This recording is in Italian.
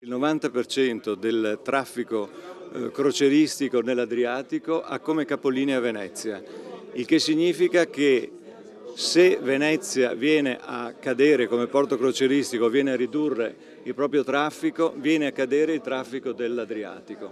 Il 90% del traffico eh, croceristico nell'Adriatico ha come capolinea Venezia, il che significa che se Venezia viene a cadere come porto croceristico, viene a ridurre il proprio traffico, viene a cadere il traffico dell'Adriatico.